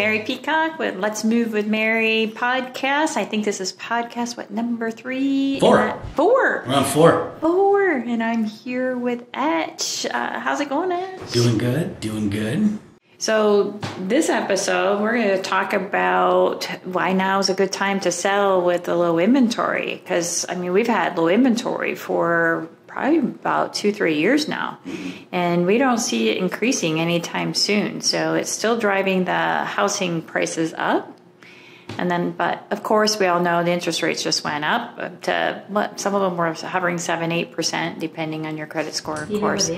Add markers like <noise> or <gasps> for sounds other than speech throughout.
Mary Peacock with Let's Move with Mary podcast. I think this is podcast, what, number three? Four. I- four. We're on four. Four. And I'm here with Etch. Uh, how's it going, Etch? Doing good. Doing good. So, this episode, we're going to talk about why now is a good time to sell with the low inventory. Because, I mean, we've had low inventory for probably about two, three years now. And we don't see it increasing anytime soon. So, it's still driving the housing prices up. And then, but of course, we all know the interest rates just went up to what some of them were hovering seven, eight percent, depending on your credit score, of course.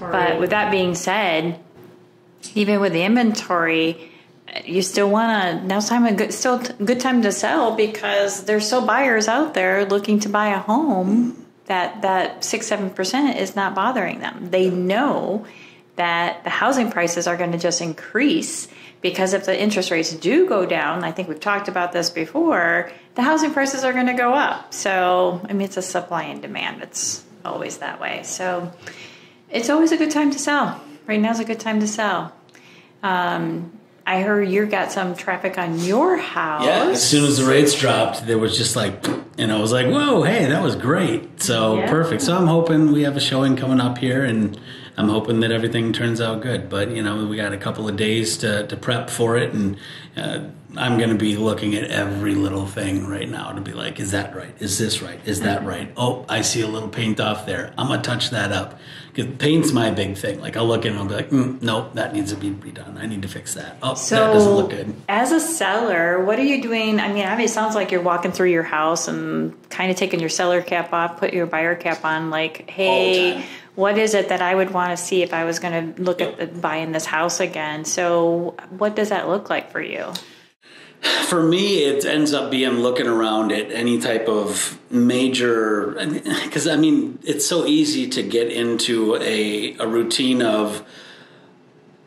But with that being said, even with the inventory, you still want to now's time a good still good time to sell because there's still buyers out there looking to buy a home that that six seven percent is not bothering them. They know that the housing prices are going to just increase because if the interest rates do go down, I think we've talked about this before, the housing prices are going to go up. So, I mean, it's a supply and demand. It's always that way. So, it's always a good time to sell. Right now's a good time to sell. Um, I heard you got some traffic on your house. Yeah. As soon as the rates dropped, there was just like, and I was like, whoa, hey, that was great. So Yeah. perfect. So I'm hoping we have a showing coming up here and I'm hoping that everything turns out good. But, you know, we got a couple of days to, to prep for it. And uh, I'm going to be looking at every little thing right now to be like, is that right? Is this right? Is that Mm-hmm. right? Oh, I see a little paint off there. I'm going to touch that up. Paint's my big thing. Like, I'll look at it and I'll be like, mm, nope, that needs to be redone. I need to fix that. Oh, So, that doesn't look good. as a seller, what are you doing? I mean, I mean, it sounds like you're walking through your house and kind of taking your seller cap off, put your buyer cap on. Like, hey, what is it that I would want to see if I was going to look at the, buying this house again? So, what does that look like for you? For me, it ends up being looking around at any type of major, because I mean, it's so easy to get into a, a routine of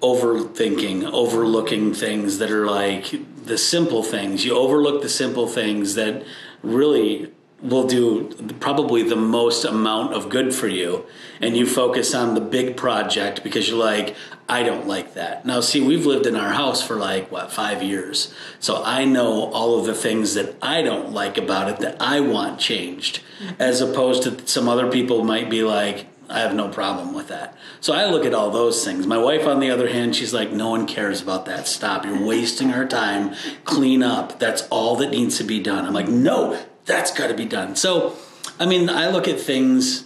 overthinking, overlooking things that are like the simple things. You overlook the simple things that really will do probably the most amount of good for you and you focus on the big project because you're like I don't like that. Now see we've lived in our house for like what 5 years. So I know all of the things that I don't like about it that I want changed mm-hmm. as opposed to some other people might be like I have no problem with that. So I look at all those things. My wife, on the other hand, she's like, no one cares about that. Stop. You're wasting our time. Clean up. That's all that needs to be done. I'm like, no, that's got to be done. So, I mean, I look at things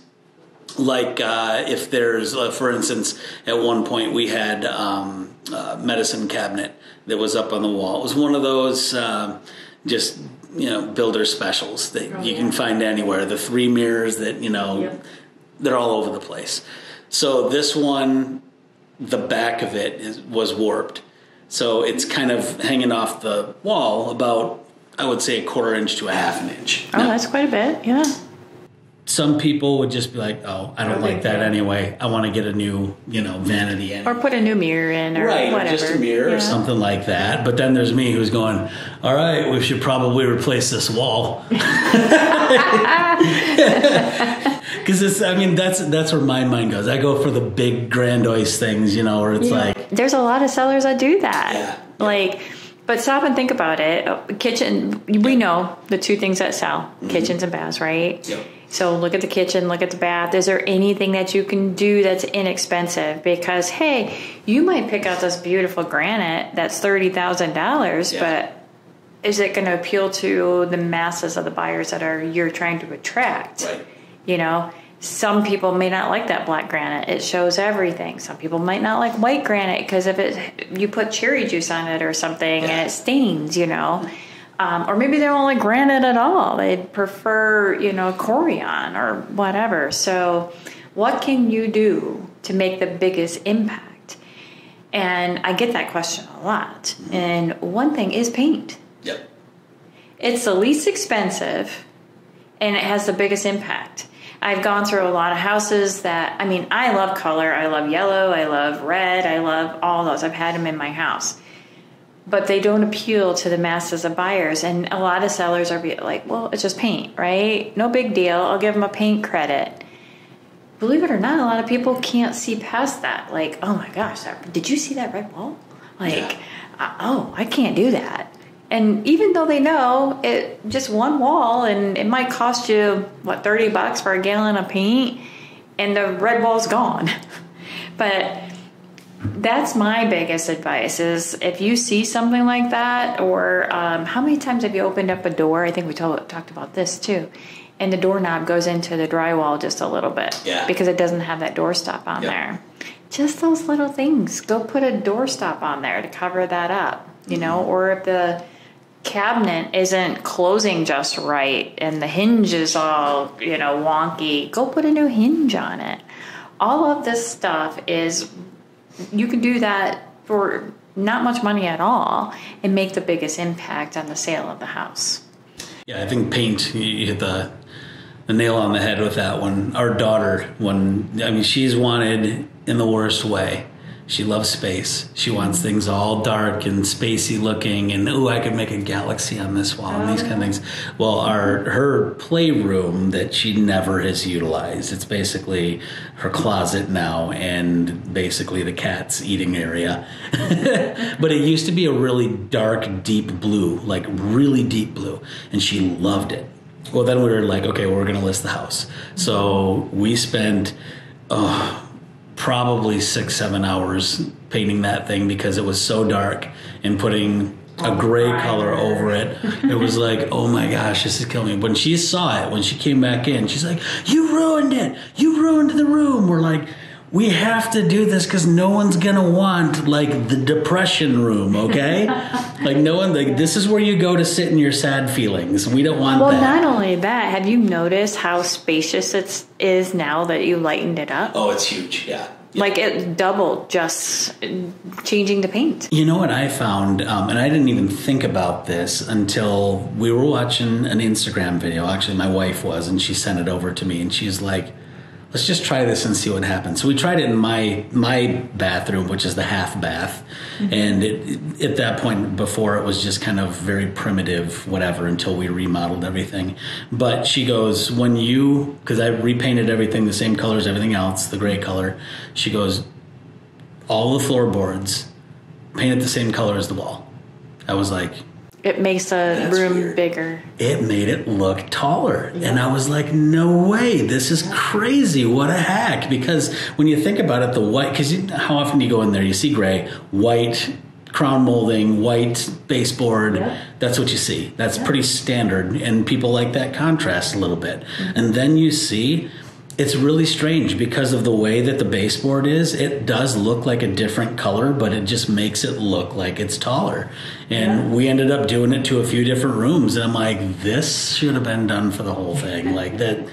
like uh, if there's, uh, for instance, at one point we had um, a medicine cabinet that was up on the wall. It was one of those um, just you know builder specials that you can find anywhere. The three mirrors that you know Yep. they're all over the place. So this one, the back of it is, was warped, so it's kind of hanging off the wall about I would say a quarter inch to a half an inch. Oh, that's quite a bit. Yeah. some people would just be like, "Oh, I don't like that anyway. I want to get a new, you know, vanity anyway." Or put a new mirror in or right, or whatever. just a mirror Yeah. or something like that. But then there's me who's going, "All right, we should probably replace this wall." <laughs> Because it's, I mean, that's that's where my mind goes. I go for the big grandiose things, you know, where it's like, There's a lot of sellers that do that. Yeah. Like, but stop and think about it. Kitchen, we know the two things that sell kitchens and baths, right? Mm-hmm. Yep. So look at the kitchen, look at the bath. Is there anything that you can do that's inexpensive? Because hey, you might pick out this beautiful granite that's thirty thousand dollars, Yeah. but is it going to appeal to the masses of the buyers that are you're trying to attract? Right. You know, some people may not like that black granite. It shows everything. Some people might not like white granite because if it you put cherry juice on it or something Yeah. and it stains, you know. Um, or maybe they don't like granite at all. They prefer, you know, corian or whatever. So, what can you do to make the biggest impact? And I get that question a lot. And one thing is paint. "Yep, It's the least expensive and it has the biggest impact. I've gone through a lot of houses that, I mean, I love color. I love yellow. I love red. I love all those. I've had them in my house. But they don't appeal to the masses of buyers. And a lot of sellers are be like, well, it's just paint, right? No big deal. I'll give them a paint credit. Believe it or not, a lot of people can't see past that. Like, oh my gosh, that, did you see that red wall? Like, uh, oh, I can't do that. And even though they know it, just one wall, and it might cost you what thirty bucks for a gallon of paint, and the red wall's gone. <laughs> but that's my biggest advice: is if you see something like that, or um, how many times have you opened up a door? I think we told, talked about this too. And the doorknob goes into the drywall just a little bit Yeah. because it doesn't have that doorstop on Yep. there. Just those little things. Go put a doorstop on there to cover that up, you know, or if the cabinet isn't closing just right and the hinge is all, you know, wonky, go put a new hinge on it. All of this stuff is you can do that for not much money at all and make the biggest impact on the sale of the house. Yeah, I think paint. You hit the the nail on the head with that one. Our daughter, when I mean, she's wanted in the worst way. She loves space. She wants things all dark and spacey looking, and oh, I could make a galaxy on this wall and these kind of things. Well, our her playroom that she never has utilized. It's basically her closet now, and basically the cat's eating area. <laughs> but it used to be a really dark, deep blue, like really deep blue, and she loved it. Well, then we were like, okay, we're going to list the house. So we spent oh, probably six, seven hours painting that thing because it was so dark and putting a oh, gray color over it. <laughs> It was like, oh my gosh, this is killing me. When she saw it, when she came back in, she's like, you ruined it. You ruined the room. We're like, we have to do this because no one's gonna want like the depression room, okay? <laughs> like no one like this is where you go to sit in your sad feelings. We don't want Well, that. not only that, have you noticed how spacious it is now that you lightened it up? oh, it's huge, yeah. Like it doubled just changing the paint. You know what I found, um, and I didn't even think about this until we were watching an Instagram video. Actually, my wife was, and she sent it over to me, and she's like, "Let's just try this and see what happens." So we tried it in my my bathroom, which is the half bath, mm-hmm. and it, at that point before it was just kind of very primitive, whatever, until we remodeled everything. But she goes, "When you, because I repainted everything the same color as everything else, the gray color," she goes, all the floorboards painted the same color as the wall. I was like, It makes a That's room weird. bigger. it made it look taller. And I was like, no way, this is crazy. What a hack. Because when you think about it, the white, because how often do you go in there? You see gray, white, crown molding, white baseboard. Yeah. That's what you see. That's pretty standard. And people like that contrast a little bit. And then you see, it's really strange because of the way that the baseboard is. It does look like a different color, but it just makes it look like it's taller. And we ended up doing it to a few different rooms, and I'm like, this should have been done for the whole thing. Like that,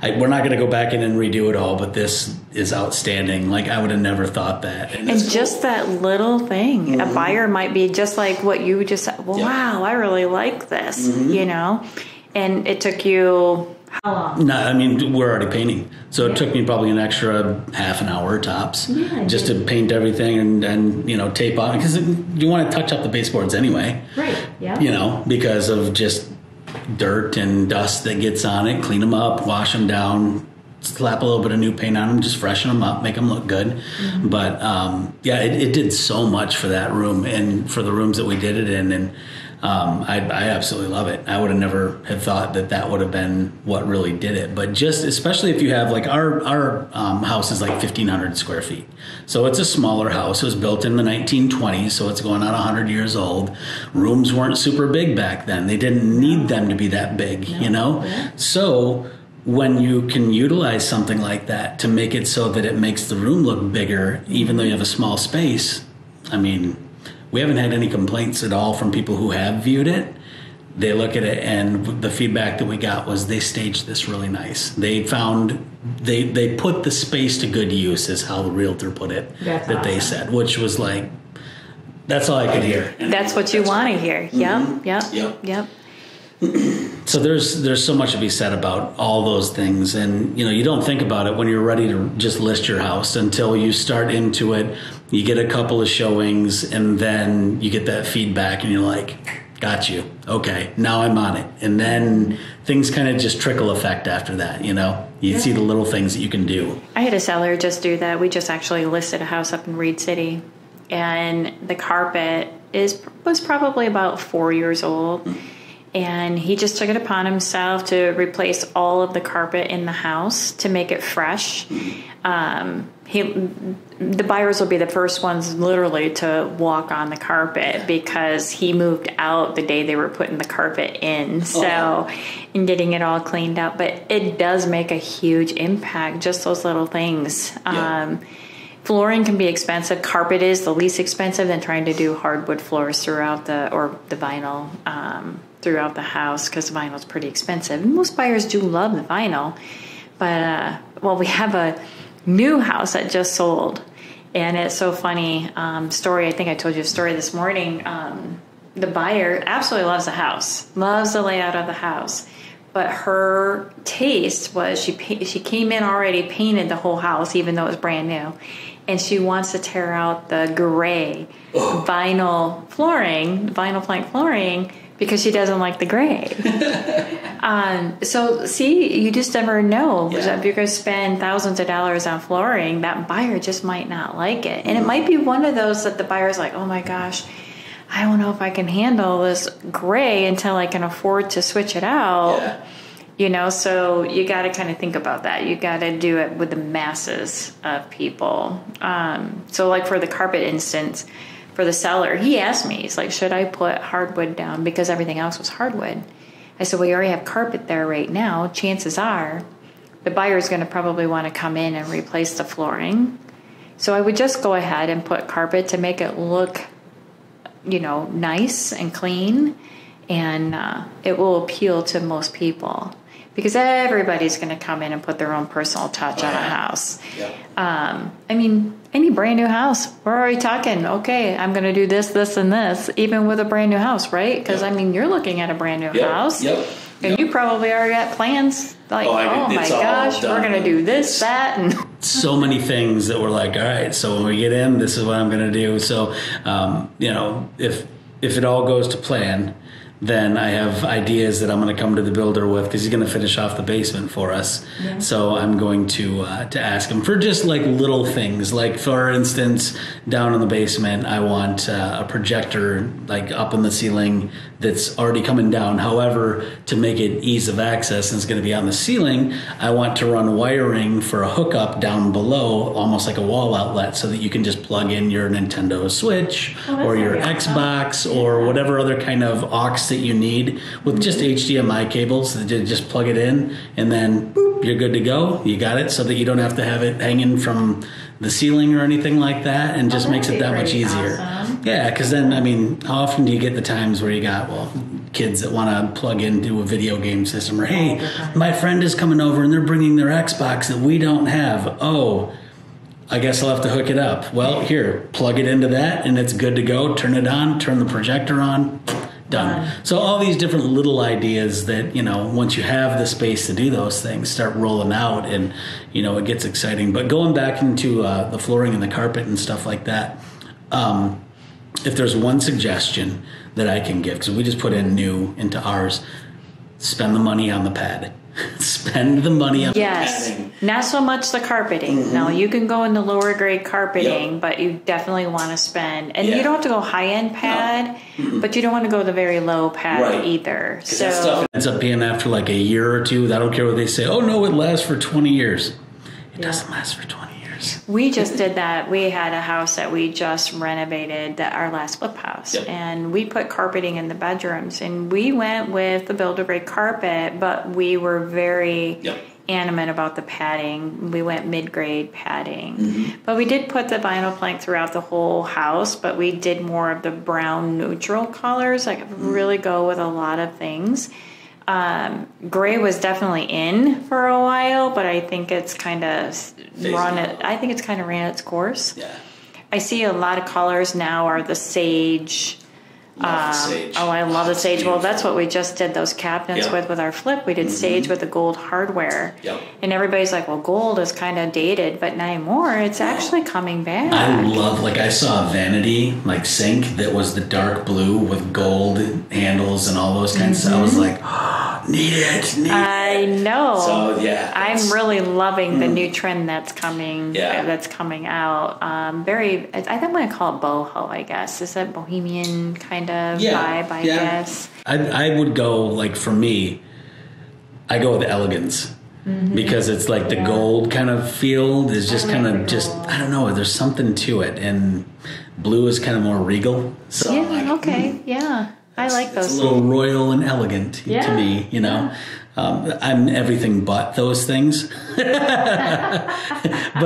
I, we're not going to go back in and redo it all, but this is outstanding. Like I would have never thought that. And it's just that little thing, a mm-hmm. buyer might be just like what you just said. Well, Yeah. wow, I really like this, mm-hmm. you know? And it took you how long? No, I mean we're already painting, so it took me probably an extra half an hour tops Yeah, just to paint everything and, and you know tape on because you want to touch up the baseboards anyway. Right, yeah. You know because of just dirt and dust that gets on it. Clean them up, wash them down, slap a little bit of new paint on them, just freshen them up, make them look good. But um, yeah, it, it did so much for that room and for the rooms that we did it in and. Um, I, I absolutely love it. I would have never have thought that that would have been what really did it. But just especially if you have like our our um, house is like fifteen hundred square feet, so it's a smaller house. It was built in the nineteen twenties, so it's going on hundred years old. Rooms weren't super big back then. They didn't need them to be that big, you know. So when you can utilize something like that to make it so that it makes the room look bigger, even though you have a small space, I mean we haven't had any complaints at all from people who have viewed it. They look at it, and the feedback that we got was they staged this really nice. They found they they put the space to good use, is how the realtor put it. That's that they said, which was like, that's all I could hear. That's what you want to hear. Mm-hmm. Yep, yep, Yep. yep. <clears throat> so there's there's so much to be said about all those things and you know you don't think about it when you're ready to just list your house until you start into it you get a couple of showings and then you get that feedback and you're like got you okay now i'm on it and then things kind of just trickle effect after that you know you see the little things that you can do I had a seller just do that. We just actually listed a house up in Reed City. and the carpet is was probably about four years old. And he just took it upon himself to replace all of the carpet in the house to make it fresh. Um, he, the buyers will be the first ones literally to walk on the carpet because he moved out the day they were putting the carpet in. So, oh. and getting it all cleaned up. But it does make a huge impact, just those little things. Yeah. Um, flooring can be expensive. Carpet is the least expensive than trying to do hardwood floors throughout the, or the vinyl. Um, throughout the house because vinyl is pretty expensive. Most buyers do love the vinyl, but uh, well, we have a new house that just sold, and it's so funny. Um, story. I think I told you a story this morning. Um, the buyer absolutely loves the house, loves the layout of the house, but her taste was she she came in already painted the whole house, even though it was brand new, and she wants to tear out the gray vinyl flooring, vinyl plank flooring because she doesn't like the gray. <laughs> um, so, see, you just never know. Yeah. If you're going to spend thousands of dollars on flooring, that buyer just might not like it. And it might be one of those that the buyer's like, oh my gosh, I don't know if I can handle this gray until I can afford to switch it out. Yeah. You know, so you got to kind of think about that. You got to do it with the masses of people. Um, so, like for the carpet instance, for the seller, he asked me, he's like, should I put hardwood down because everything else was hardwood? I said, well, you already have carpet there right now. Chances are the buyer is going to probably want to come in and replace the flooring. So I would just go ahead and put carpet to make it look, you know, nice and clean, and uh, it will appeal to most people because everybody's going to come in and put their own personal touch oh, on a house. Yeah. Um, I mean, any brand new house, we're already talking, okay, I'm going to do this, this, and this, even with a brand new house, right? Because, yep. I mean, you're looking at a brand new yep. house. Yep. And you probably already got plans like, oh, I mean, oh my gosh, we're going to do this, it's that, and so many things that we're like, all right, so when we get in, this is what I'm going to do. So, um, you know, if if it all goes to plan, then I have ideas that I'm going to come to the builder with because he's going to finish off the basement for us. Yeah. So I'm going to uh, to ask him for just like little things, like for instance, down in the basement, I want uh, a projector like up in the ceiling that's already coming down. However, to make it ease of access and it's going to be on the ceiling, I want to run wiring for a hookup down below, almost like a wall outlet, so that you can just plug in your Nintendo Switch oh, or your Xbox or whatever other kind of aux that you need with just HDMI cables. You just plug it in and then boop, you're good to go. You got it so that you don't have to have it hanging from the ceiling or anything like that and just oh, makes it that much easier. Awesome. Yeah, because then, I mean, how often do you get the times where you got, well, kids that want to plug into a video game system or, hey, my friend is coming over and they're bringing their Xbox that we don't have. Oh, I guess I'll have to hook it up. Well, here, plug it into that and it's good to go. Turn it on, turn the projector on done. So all these different little ideas that you know, once you have the space to do those things, start rolling out, and you know, it gets exciting. But going back into uh, the flooring and the carpet and stuff like that, um, if there's one suggestion that I can give, because we just put in new into ours, spend the money on the pad. <laughs> spend the money on yes. padding. Not so much the carpeting. Mm-hmm. No, you can go into lower grade carpeting, yep. but you definitely want to spend. And yeah. you don't have to go high end pad, no. but you don't want to go the very low pad right. either. So that stuff ends up being after like a year or two. I don't care what they say. Oh no, it lasts for twenty years. It yeah. doesn't last for twenty. We just did that. We had a house that we just renovated, that our last flip house, yep. and we put carpeting in the bedrooms, and we went with the builder grade carpet, but we were very. Yep animate about the padding. We went mid grade padding. Mm-hmm. But we did put the vinyl plank throughout the whole house, but we did more of the brown neutral colors, like mm-hmm. really go with a lot of things. Um, gray was definitely in for a while, but I think it's kind of run it. I think it's kind of ran its course. Yeah. I see a lot of colors now are the sage. Um, sage. Oh, I love oh, the sage. Well, that's what we just did those cabinets with with our flip. We did mm-hmm. sage with the gold hardware. Yep. And everybody's like, "Well, gold is kind of dated, but not anymore. It's actually coming back." I love like I saw a vanity like sink that was the dark blue with gold handles and all those kinds. Mm-hmm. of stuff. I was mm-hmm. like. Need it. Need I it. know. So yeah, I'm really loving the new trend that's coming. Yeah. that's coming out. Um, very, I think I'm going to call it boho. I guess is that bohemian kind of Yeah, vibe. I yeah. guess. I, I would go like for me, I go with elegance because it's like the Mm-hmm. Yeah. gold kind of feel is just kind of just. I don't know. There's something to it, and blue is kind of more regal. So Yeah. like, okay. Yeah. I like those. it's a little royal and elegant to me. You know, um, I'm everything but those things. <laughs> but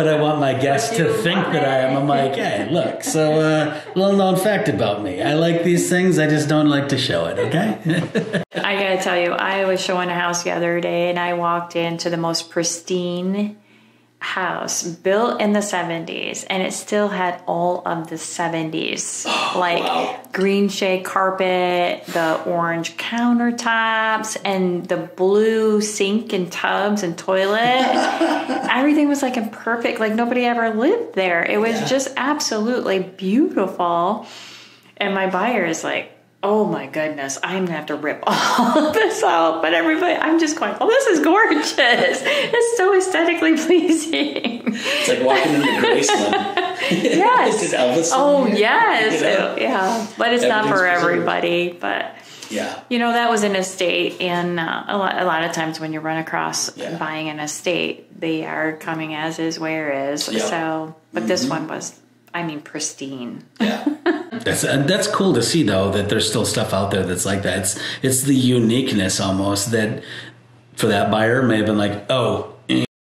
I want my guests to think that I am. I'm like, hey, look. So, uh, little known fact about me: I like these things. I just don't like to show it. Okay. <laughs> I gotta tell you, I was showing a house the other day, and I walked into the most pristine house built in the 70s and it still had all of the 70s <gasps> like wow. green shade carpet the orange countertops and the blue sink and tubs and toilet <laughs> everything was like in perfect like nobody ever lived there it was Yeah. just absolutely beautiful and my buyer is like, oh my goodness, I'm gonna have to rip <laughs> all of this out. But everybody, I'm just going, oh, this is gorgeous. It's so aesthetically <laughs> pleasing. It's like walking into Graceland. <laughs> Yes. Is Elvis? Oh, yes. You know? Yeah. But it's not for Everything's preserved. everybody. But, Yeah. you know, that was an estate. And uh, a, lot, a lot of times when you run across Yeah. buying an estate, they are coming as is, where is. Yeah. So, but this one was, I mean, pristine. Yeah. <laughs> That's and that's cool to see though that there's still stuff out there that's like that. It's it's the uniqueness almost that for that buyer may have been like, oh,